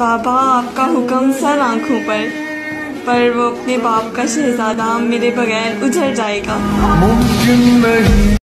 बाबा आपका हुक्म सर आँखों पर पर वो अपने बाप का शहजादा मेरे बगैर उजर जाएगा। मुमकिन नहीं।